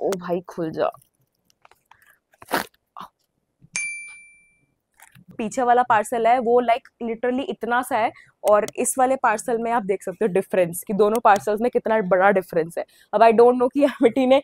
ओ भाई खुल जा पीछे वाला पार्सल है वो लाइक like, लिटरली इतना सा है और इस वाले पार्सल में आप देख सकते हो डिफरेंस कि दोनों पार्सल्स में कितना बड़ा डिफरेंस है। अब आई डोंट नो कि ने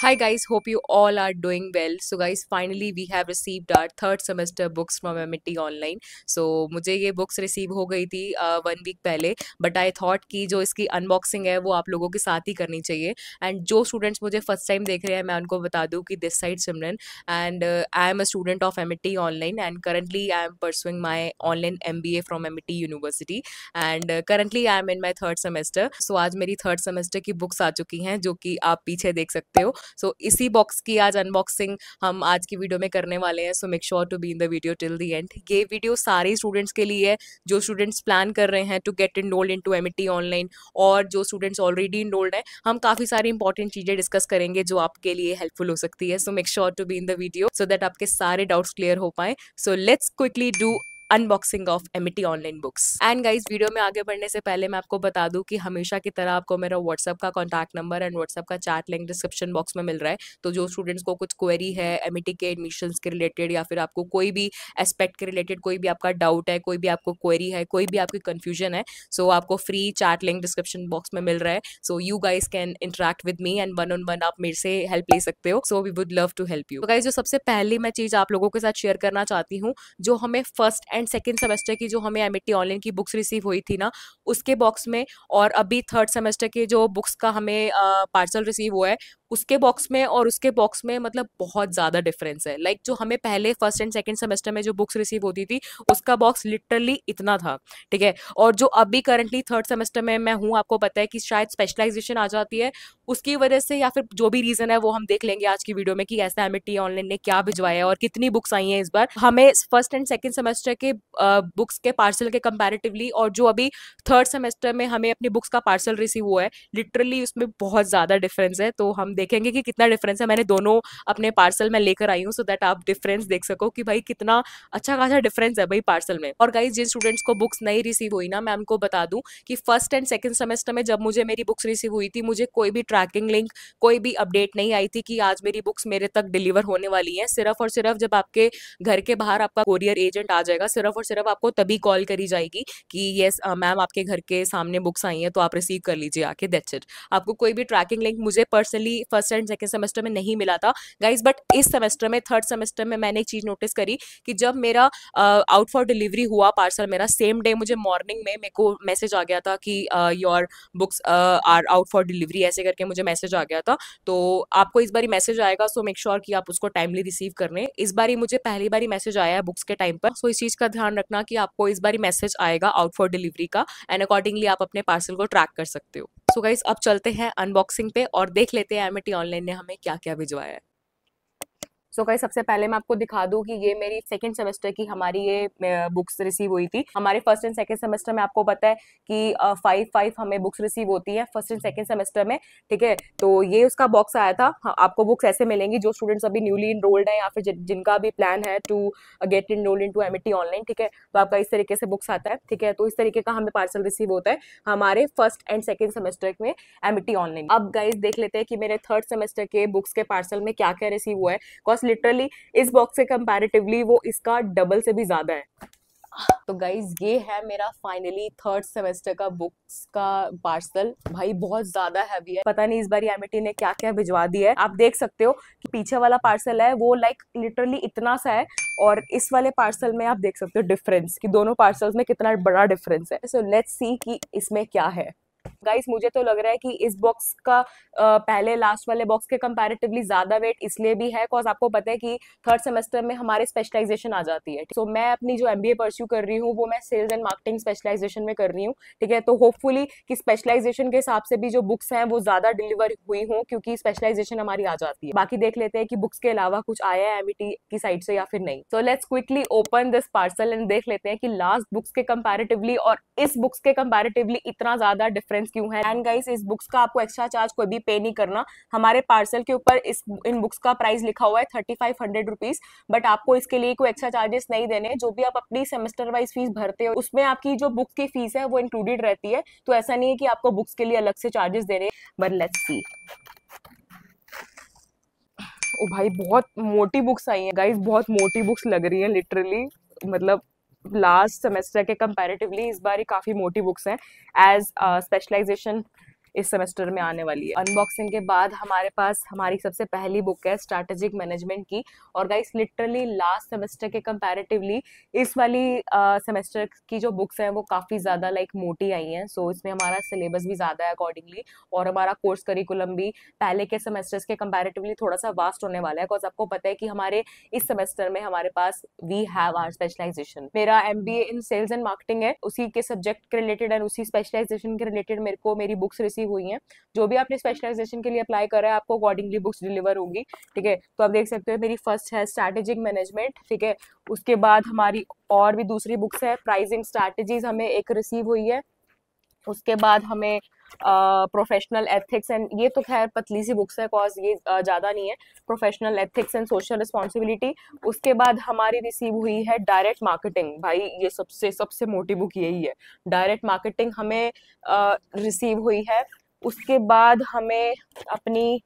Hi guys, hope you all are doing well. So guys, finally we have received our third semester books from MIT online. So मुझे ये बुक्स रिसीव हो गई थी uh, वीक पहले बट आई थॉट कि जो इसकी अनबॉक्सिंग है वो आप लोगों के साथ ही करनी चाहिए एंड जो स्टूडेंट्स मुझे फ़र्स्ट टाइम देख रहे हैं मैं उनको बता दूँ कि this side Simran and I am a student of M online and currently I am pursuing my online M B A from M university and currently I am in my third semester so आज मेरी third semester की books आ चुकी हैं जो कि आप पीछे देख सकते हो सो so, इसी बॉक्स की आज अनबॉक्सिंग हम आज की वीडियो में करने वाले हैं। So make sure to be in the video till the end ये वीडियो सारे स्टूडेंट्स के लिए है जो स्टूडेंट्स प्लान कर रहे हैं to get enrolled in to M online और जो स्टूडेंट्स ऑलरेडी इनरोल्ड हैं हम काफ़ी सारी इंपॉर्टेंट चीज़ें डिस्कस करेंगे जो आपके लिए हेल्पफुल हो सकती है। So make sure to be in the video so that आपके सारे डाउट्स क्लियर हो पाए। So let's quickly do unboxing of Amity online books and guys video में आगे बढ़ने से पहले मैं आपको बता दूँ कि हमेशा की तरह आपको मेरा व्हाट्सअप का कॉन्टैक्ट नंबर एंड व्हाट्सअप का चैट लिंक डिस्क्रिप्शन बॉक्स में मिल रहा है। तो जो स्टूडेंट्स को कुछ क्वेरी है एमिटी के एडमिशन के रिलेटेड या फिर आपको कोई भी एस्पेक्ट के रिलेटेड कोई भी आपका डाउट है, कोई भी आपको क्वेरी है, कोई भी आपकी कन्फ्यूज़न है सो so आपको free chat link description box में मिल रहा है। So you guys can interact with me and one on one आप मेरे से हेल्प ले सकते हो। So we would love to help you guys जो सबसे पहली मैं चीज़ आप लोगों के साथ शेयर करना चाहती हूँ, जो हमें फ़र्स्ट एंड सेकेंड सेमेस्टर की जो हमें एम ऑनलाइन की बुक्स रिसीव हुई थी ना, उसके बॉक्स में और अभी थर्ड सेमेस्टर के जो बुक्स का हमें पार्सल रिसीव हुआ है उसके बॉक्स में और उसके बॉक्स में मतलब बहुत ज़्यादा डिफरेंस है। लाइक like, जो हमें पहले फ़र्स्ट एंड सेकेंड सेमेस्टर में जो बुक्स रिसीव होती थी उसका बॉक्स लिटरली इतना था ठीक है? और जो अभी करंटली थर्ड सेमेस्टर में मैं हूँ आपको पता है कि शायद स्पेशलाइजेशन आ जाती है उसकी वजह से या फिर जो भी रीज़न है वो हम देख लेंगे आज की वीडियो में कि ऐसा एम ऑनलाइन ने क्या भिजवाया और कितनी बुक्स आई हैं इस बार। हमें फ़र्स्ट एंड सेकेंड सेमेस्टर के बुक्स के पार्सल के कंपेरेटिवली और जो अभी थर्ड सेमेस्टर में हमें अपनी बुक्स का पार्सल रिसीव हुआ है लिटरली उसमें बहुत ज़्यादा डिफरेंस है तो हम देखेंगे कि कितना डिफरेंस है। मैंने दोनों अपने पार्सल में लेकर आई हूँ सो दैट आप डिफरेंस देख सको कि भाई कितना अच्छा खासा डिफरेंस है भाई पार्सल में। और गाइज़ जिन स्टूडेंट्स को बुक्स नहीं रिसीव हुई ना, मैं उनको बता दूँ कि फ़र्स्ट एंड सेकेंड सेमेस्टर में जब मुझे मेरी बुक्स रिसीव हुई थी, मुझे कोई भी ट्रैकिंग लिंक कोई भी अपडेट नहीं आई थी कि आज मेरी बुक्स मेरे तक डिलीवर होने वाली हैं। सिर्फ़ और सिर्फ़ जब आपके घर के बाहर आपका कोरियर एजेंट आ जाएगा, सिर्फ़ और सिर्फ़ आपको तभी कॉल करी जाएगी कि येस मैम आपके घर के सामने बुक्स आई हैं तो आप रिसीव कर लीजिए आके दैट्स इट आपको कोई भी ट्रैकिंग लिंक मुझे personally first and second semester में नहीं मिला था। गाइज़ बट इस सेमेस्टर में थर्ड सेमेस्टर में मैंने एक चीज़ नोटिस करी कि जब मेरा आउट फॉर डिलीवरी हुआ पार्सल मेरा सेम डे मुझे मॉर्निंग में मेरे को मैसेज आ गया था कि your books are out for delivery ऐसे करके मुझे मैसेज आ गया था। तो आपको इस बार मैसेज आएगा सो मेक श्योर कि आप उसको टाइमली रिसीव कर लें। इस बारी मुझे पहली बार मैसेज आया है बुक्स के टाइम पर। सो so, इस चीज़ का ध्यान रखना कि आपको इस बारी मैसेज आएगा आउट फॉर डिलीवरी का एंड अकॉर्डिंगली आप अपने पार्सल को ट्रैक कर सकते हो। सो so गाइज़ अब चलते हैं अनबॉक्सिंग पे और देख लेते हैं एम ऑनलाइन ने हमें क्या क्या भिजवाया है। सो कहीं सबसे पहले मैं आपको दिखा दूँ कि ये मेरी सेकंड सेमेस्टर की हमारी ये बुक्स रिसीव हुई थी। हमारे फ़र्स्ट एंड सेकेंड सेमेस्टर में आपको पता है कि फाइव फाइव हमें बुक्स रिसीव होती है फ़र्स्ट एंड सेकेंड सेमेस्टर में ठीक है? तो ये उसका बॉक्स आया था। हाँ, आपको बुक्स ऐसे मिलेंगी जो स्टूडेंट्स अभी न्यूली इनरोल्ड है या फिर जिनका भी प्लान है to get in enrolled in to M online ठीक है? तो आपका इस तरीके से बुक्स आता है ठीक है? तो इस तरीके का हमें पार्सल रिसीव होता है हमारे फ़र्स्ट एंड सेकेंड सेमेस्टर में एम ऑनलाइन अब गाइज़ देख लेते हैं कि मेरे थर्ड सेमेस्टर के बुक्स के पार्सल में क्या क्या रिसीव हुआ है। बिकॉज़ लिटरली इस बॉक्स से कंपैरेटिवली वो इसका डबल से भी ज़्यादा है। तो गाइज़ ये है मेरा फाइनली थर्ड सेमेस्टर का बुक्स का पार्सल भाई बहुत ज़्यादा हैवी है। पता नहीं इस बार एमिटी ने क्या क्या भिजवा दिया है। आप देख सकते हो कि पीछे वाला पार्सल है वो लाइक like, लिटरली इतना सा है और इस वाले पार्सल में आप देख सकते हो डिफरेंस कि दोनों पार्सल्स में कितना बड़ा डिफरेंस है। सो लेट्स सी कि इसमें क्या है। गाइस मुझे तो लग रहा है कि इस बॉक्स का पहले लास्ट वाले बॉक्स के कंपैरेटिवली ज़्यादा वेट इसलिए भी है बिकॉज़ आपको पता है कि थर्ड सेमेस्टर में हमारे स्पेशलाइजेशन आ जाती है सो so, मैं अपनी जो एमबीए परस्यू कर रही हूँ वो मैं सेल्स एंड मार्केटिंग स्पेशलाइजेशन में कर रही हूँ ठीक है? तो होपफुली कि स्पेशलाइजेशन के हिसाब से भी जो बुक्स हैं वो ज़्यादा डिलीवर हुई हूँ क्योंकि स्पेशलाइजेशन हमारी आ जाती है। बाकी देख लेते हैं कि बुक्स के अलावा कुछ आया है एमईटी की साइड से या फिर नहीं। So let's quickly open this parcel and देख लेते हैं कि लास्ट बुक्स के कंपेरेटिवली और इस बुक्स के कंपेरेटिवली इतना ज़्यादा डिफरेंस डिफरेंस क्यों है? एंड गाइस इस बुक्स का आपको एक्स्ट्रा चार्ज कोई भी पे नहीं करना। हमारे पार्सल के ऊपर इस, इन बुक्स का प्राइस लिखा हुआ है thirty five hundred rupees but आपको इसके लिए कोई एक्स्ट्रा चार्जेस नहीं देने। जो भी आप अपनी सेमेस्टर वाइज फ़ीस भरते हो, उसमें आपकी जो बुक्स की फ़ीस है, वो इंक्लूडेड रहती है। तो ऐसा नहीं है कि आपको बुक्स के लिए अलग से चार्जेस देने बट लेट्स सी ओ भाई, बहुत मोटी बुक्स आई हैं। गाइस बहुत मोटी बुक्स लग रही हैं लिटरली मतलब लास्ट सेमेस्टर के कंपैरेटिवली इस बार ही काफ़ी मोटी बुक्स हैं एज स्पेशलाइजेशन इस सेमेस्टर में आने वाली है। अनबॉक्सिंग के बाद हमारे पास हमारी सबसे पहली बुक है स्ट्रैटेजिक मैनेजमेंट की। और गाइस लिटरली लास्ट सेमेस्टर के कंपैरेटिवली इस वाली सेमेस्टर uh, की जो बुक्स हैं वो काफ़ी ज़्यादा लाइक मोटी आई हैं। सो so, इसमें हमारा सिलेबस भी ज़्यादा है अकॉर्डिंगली और हमारा कोर्स करिकुलम भी पहले के सेमेस्टर्स के कंपैरेटिवली थोड़ा सा वास्ट होने वाला है। बिकॉज़ आपको पता है कि हमारे इस सेमेस्टर में हमारे पास वी हैव आर स्पेशलाइजेशन मेरा M in sales and marketing है। उसी के सब्जेक्ट के रिलेटेड एंड उसी स्पेशलाइजेशन के रिलेटेड मेरे को मेरी बुक्स रिसीव हुई हैं। जो भी आपने स्पेशलाइजेशन के लिए अप्लाई करा है, आपको अकॉर्डिंगली बुक्स डिलीवर होगी, ठीक है? तो आप देख सकते हो, मेरी फ़र्स्ट है स्ट्रैटेजिक मैनेजमेंट ठीक है? उसके बाद हमारी और भी दूसरी बुक्स है प्राइजिंग स्ट्रैटेजीज हमें एक रिसीव हुई है। उसके बाद हमें प्रोफेशनल एथिक्स एंड ये तो खैर पतली सी बुक्स है कॉज ये ज़्यादा नहीं है। Professional ethics and social responsibility उसके बाद हमारी रिसीव हुई है डायरेक्ट मार्केटिंग भाई, ये सबसे सबसे मोटी बुक यही है। डायरेक्ट मार्केटिंग हमें रिसीव हुई है। उसके बाद हमें अपनी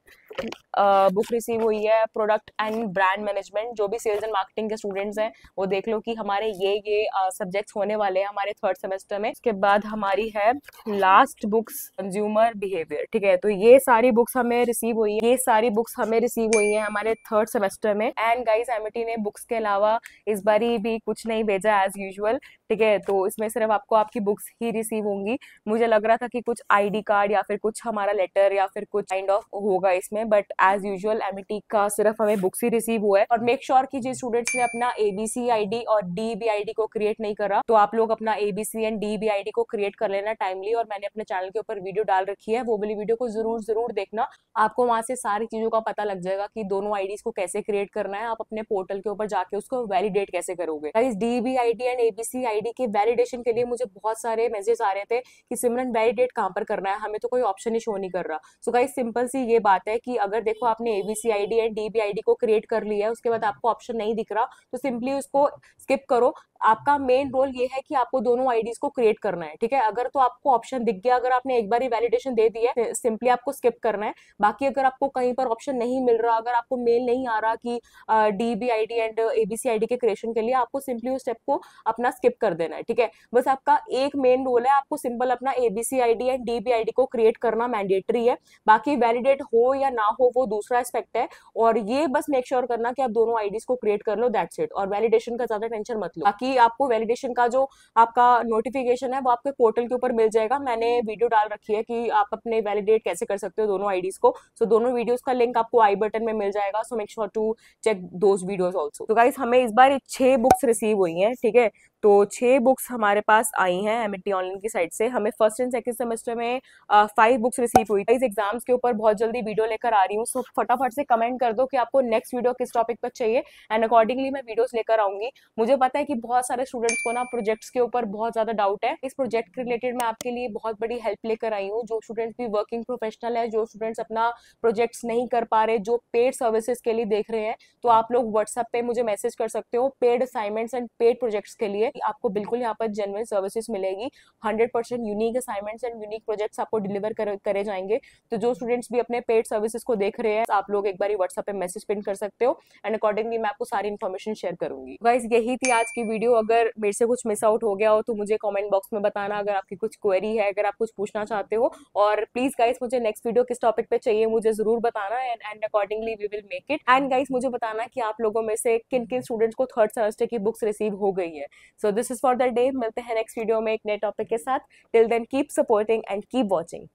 बुक रिसीव हुई है प्रोडक्ट एंड ब्रांड मैनेजमेंट जो भी सेल्स एंड मार्केटिंग के स्टूडेंट्स हैं, वो देख लो कि हमारे ये ये सब्जेक्ट्स होने वाले हैं हमारे थर्ड सेमेस्टर में। उसके बाद हमारी है लास्ट बुक्स कंज्यूमर बिहेवियर ठीक है? तो ये सारी बुक्स हमें रिसीव हुई है, ये सारी बुक्स हमें रिसीव हुई है हमारे थर्ड सेमेस्टर में। एंड गाइस एमिटी ने बुक्स के अलावा इस बार भी कुछ नहीं भेजा एज यूजल ठीक है? तो इसमें सिर्फ़ आपको आपकी बुक्स ही रिसीव होंगी। मुझे लग रहा था कि कुछ आईडी कार्ड या फिर कुछ हमारा लेटर या फिर कुछ काइंड ऑफ़ होगा इसमें बट एज यूजल एमिटी का सिर्फ़ हमें बुक्स ही रिसीव हुआ है। और मेक श्योर sure कि जिस स्टूडेंट्स ने अपना एबीसी आईडी और डीबी आईडी को क्रिएट नहीं करा तो आप लोग अपना एबीसी एंड डीबी आईडी को क्रिएट कर लेना टाइमली और मैंने अपने चैनल के ऊपर वीडियो डाल रखी है, वो वाली वीडियो को ज़रूर ज़रूर देखना। आपको वहाँ से सारी चीज़ों का पता लग जाएगा कि दोनों आईडीज को कैसे क्रिएट करना है। आप अपने पोर्टल के ऊपर जाके उसको वैलिडेट कैसे करोगे। DB ID and ABC ID के वैलिडेशन के लिए मुझे बहुत सारे मैसेज आ रहे थे कि सिमरन वैलिडेट कहाँ पर करना है? हमें तो कोई ऑप्शन ही शो नहीं कर रहा। सो गाइस सिंपल सी ये बात है कि अगर देखो आपने ABC ID and DB ID को क्रिएट कर लिया है, उसके बाद आपको ऑप्शन नहीं दिख रहा तो सिंपली उसको स्किप करो। आपका मेन रोल ये है कि आपको दोनों आईडीज को क्रिएट करना है, ठीक है? अगर तो आपको ऑप्शन दिख गया, अगर आपने एक बार ही वैलिडेशन दे दी है सिंपली आपको स्किप करना है। बाकी अगर आपको कहीं पर ऑप्शन नहीं मिल रहा, अगर आपको मेल नहीं आ रहा कि DB ID and ABC ID के क्रिएशन के लिए, आपको सिंपली उस स्टेप को अपना स्किप कर देना है, ठीक है? बस आपका एक मेन रोल है, आपको सिंपल अपना ABC ID and DB ID को क्रिएट करना मैंडेटरी है। बाकी वैलिडेट हो या ना हो वो दूसरा एस्पेक्ट है। और ये बस मेक श्योर sure करना कि आप दोनों आईडीज को क्रिएट कर लो दैट्स इट और वैलिडेशन का ज़्यादा टेंशन मत लो। बाकी आपको वैलिडेशन का जो आपका नोटिफिकेशन है वो आपके पोर्टल के ऊपर मिल जाएगा। मैंने वीडियो डाल रखी है कि आप अपने वैलिडेट कैसे कर सकते हो दोनों आईडीज को। सो so, दोनों वीडियोस का लिंक आपको आई बटन में मिल जाएगा। So make sure to check those videos also तो गाइस हमें इस बार छह बुक्स रिसीव हुई हैं ठीक है? तो छह बुक्स हमारे पास आई हैं एम ऑनलाइन की साइड से। हमें फ़र्स्ट एंड सेकंड सेमेस्टर में फाइव बुक्स रिसीव हुई। इस एग्ज़ाम्स के ऊपर बहुत जल्दी वीडियो लेकर आ रही हूँ। सो फटाफट से कमेंट कर दो कि आपको नेक्स्ट वीडियो किस टॉपिक पर चाहिए। एंड अकॉर्डिंगली मैं वीडियोस लेकर आऊँगी। मुझे पता है कि बहुत सारे स्टूडेंट्स को ना प्रोजेक्ट्स के ऊपर बहुत ज़्यादा डाउट है। इस प्रोजेक्ट के रिलेटेड मैं आपके लिए बहुत बड़ी हेल्प लेकर आई हूँ। जो स्टूडेंट्स भी वर्किंग प्रोफेशनल है, जो स्टूडेंट्स अपना प्रोजेक्ट्स नहीं कर पा रहे, जो पेड सर्विसेज़ के लिए देख रहे हैं तो आप लोग व्हाट्सएप पे मुझे मैसेज कर सकते हो paid assignments and paid projects के लिए। आपको बिल्कुल यहाँ पर जेनवन सर्विसेज़ मिलेगी। Hundred unique assignments and unique projects आपको डिलीवर करे जाएँगे। तो जो स्टूडेंट्स भी अपने पेड सर्विसेज़ को देख रहे हैं, आप लोग एक बार व्हाट्सएप पे मैसेज पिन कर सकते हो एंड अकॉर्डिंगली मैं आपको सारी इन्फॉर्मेशन शेयर करूँगी। वाइज यही थी आज की वीडियो अगर मेरे से कुछ मिस आउट हो गया हो तो मुझे कॉमेंट बॉक्स में बताना अगर आपकी कुछ क्वेरी है, अगर आप कुछ पूछना चाहते हो। और प्लीज़ गाइज़ मुझे नेक्स्ट वीडियो किस टॉपिक पे चाहिए मुझे ज़रूर बताना and and accordingly we will make it and guys मुझे बताना कि आप लोगों में से किन किन स्टूडेंट्स को थर्ड सेमेस्टर की बुक्स रिसीव हो गई है। So this is for the day मिलते हैं नेक्स्ट वीडियो में एक नए टॉपिक के साथ। Till then keep supporting and keep watching